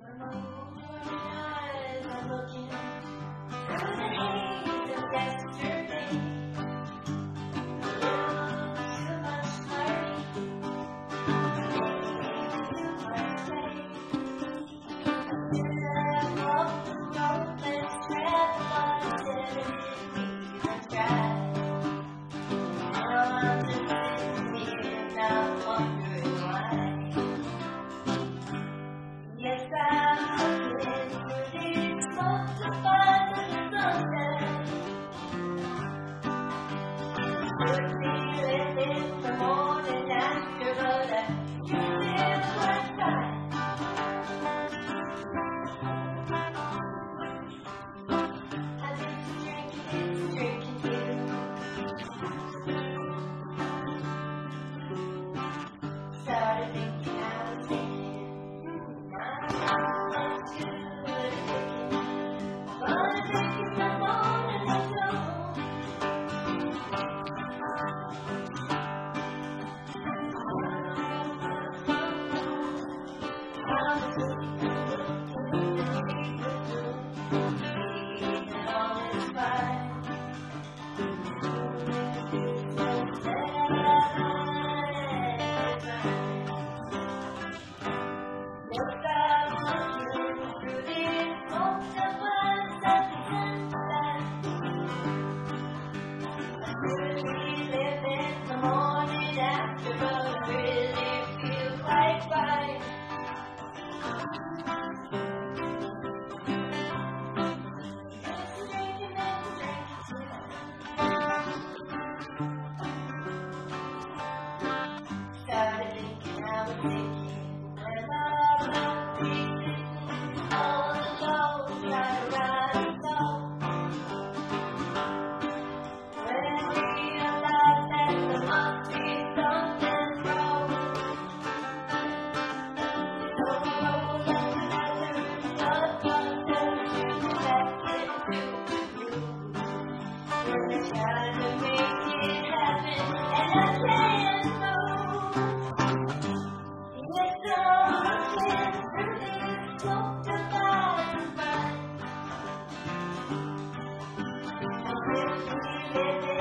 Started Bye.